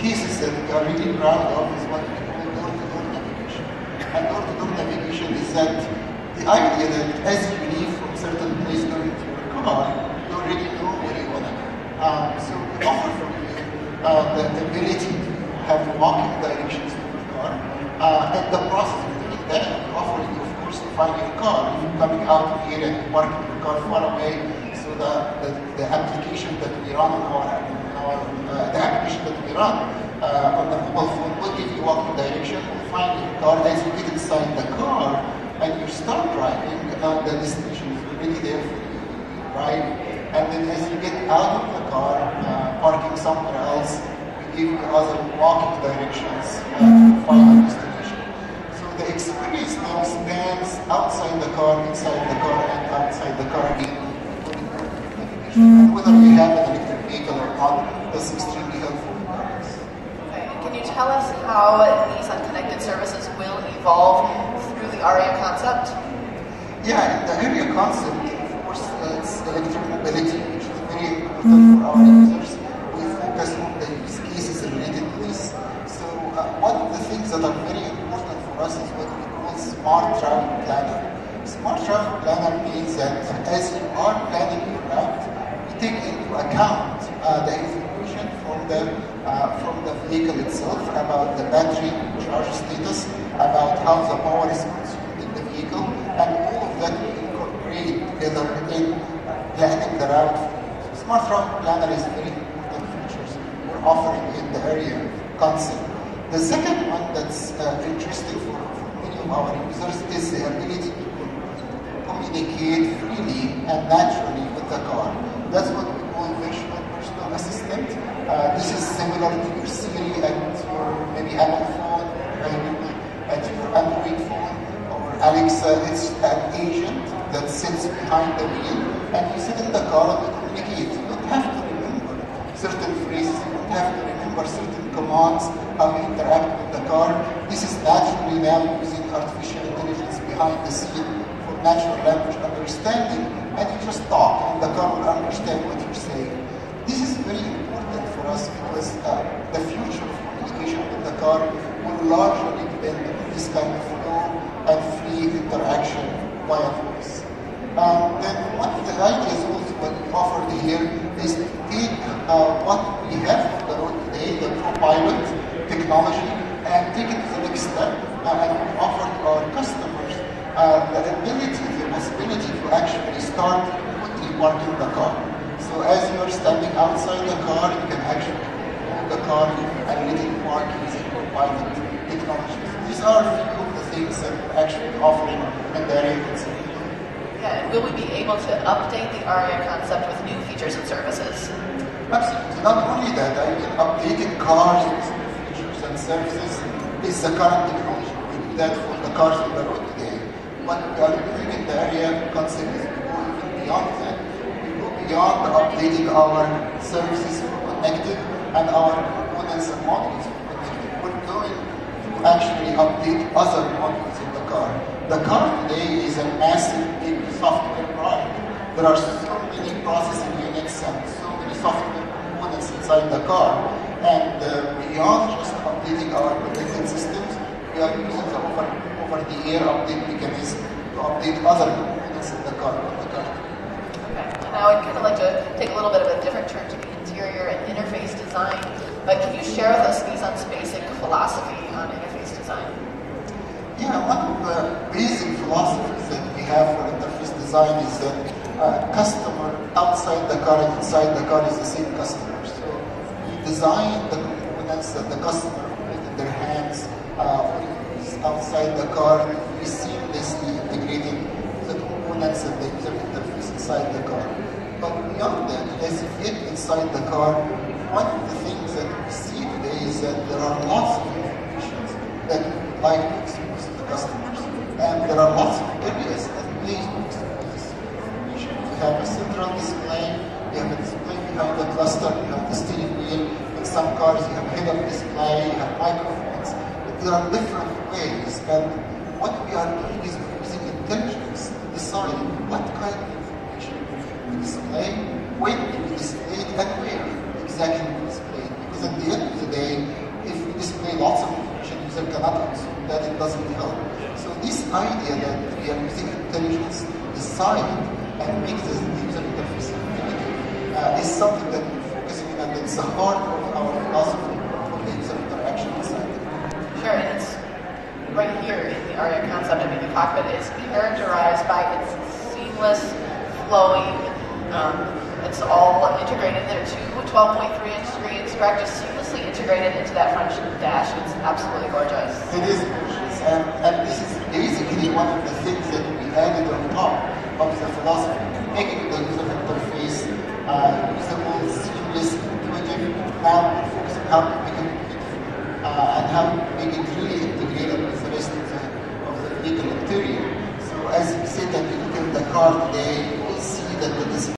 cases that we are really proud of is what we call door-to-door navigation. And door-to-door navigation is that the idea that as you leave from certain place going to your car, you already know where you want to go. Um, so we offer for you uh, the ability to have walking directions to your car. Uh, and the process of doing that, we offer you, of course, to find your car. If you're coming out of here and parking your car far away, so the, the, the application that we run on our, our uh, the application that we run uh, on the mobile phone will give you walking direction, will find your car as you get inside the car and you start driving, uh, the destination is already there for you. You drive, and then as you get out of the car, uh, parking somewhere else, we give you other walking directions uh, to find your destination. So the experience now stands outside the car, inside the car, and outside the car again. Whether we have an electric vehicle or not, that's extremely helpful for us. Okay, and Can you tell us how these unconnected services will evolve through the Ariya concept? Yeah, the Ariya concept, of course, uh, it's electric mobility, which is very important for our users. We focus on the use cases related to this. So uh, one of the things that are very important for us is what we call smart travel planner. Smart travel planner means that as you are planning your route, you take into account the information from the uh, from the vehicle itself about the battery charge status, about how the power is consumed in the vehicle, and all of that we incorporate together in planning the route. Smart Route Planner is very important features we're offering in the Ariya concept. The second one that's uh, interesting for, for many of our users is the ability to communicate freely and naturally with the car. That's what we call virtual personal assistant. Uh, is similar to your maybe phone, maybe at your Android phone or Alexa. Uh, it's an agent that sits behind the wheel and you sit in the car and communicate. You don't have to remember certain phrases, you don't have to remember certain commands, how you interact with the car. This is naturally now using artificial intelligence behind the scene for natural language understanding, and you just talk, and the car will understand what you're saying. This is very important for us because uh, the future of communication with the car will largely depend on this kind of flow and free interaction via. Um, then one of the ideas also we offered here is to take uh, what we have on the road today, the ProPilot technology, and take it to the next step uh, and offer to our customers uh, the ability, the possibility to actually start remotely parking the car. So as you are standing outside the car, you can actually pull the car and let it park using ProPilot technology. So these are a few of the things that we're actually offering in the Ariya concept. Yeah, and will we be able to update the Ariya concept with new features and services? Absolutely. Not only that, I mean, updating cars with new features and services is the current technology. We do that for the cars on the road today. What we are doing uh, in the Ariya concept is we go even beyond that. We go beyond updating our services for connected and our components and modules for connected. We're going to update other modules in the car. The car today is a massive big software product. There are so many processing units and so many software components inside the car. And uh, beyond just updating our connected systems, we are using the over, over-the-air update mechanism to update other components in the car. In the car. Okay, now I'd kind of like to take a little bit of a different turn to the interior and interface design. But can you share with us Nissan's basic philosophy on interface design? Yeah, one of the basic philosophies that we have for interface design is that uh, customer outside the car and inside the car is the same customer. So we design the components that the customer hold in their hands uh, outside the car be seamlessly integrated the components and the user interface inside the car. But beyond that, as you get inside the car, one of the things that we see today is that there are lots of that we would like to expose to the customers. And there are lots of areas that to expose this information. We have a central display, we have a display behind the cluster, we have the steering wheel. In some cars, you have a head-up display, you have microphones. But there are different ways. And what we are doing is using intelligence to decide what kind of information we display, when to display displayed, and where exactly to display it. Because at the end of the day, today, if we display lots of user cannot consume that, it doesn't help. So this idea that we are using intelligence design and make the user interface intuitive uh, is something that we're focusing on, and it's the heart of our philosophy of the user interaction design. Sure, and it's right here in the Ariya concept. I mean, the cockpit is characterized by its seamless, flowing. Um, it's all integrated. There are two 12.3 inch screens, correct? Just seamlessly integrated into that front dash. It's absolutely gorgeous. It is gorgeous, and, and this is basically one of the things that we added on top of the philosophy, making the user interface uh, usable, seamless, intuitive. Now focus on how to make it uh, and how to make it really integrated with the rest of the, of the vehicle interior. So as you said that you look at the car today, you will see that the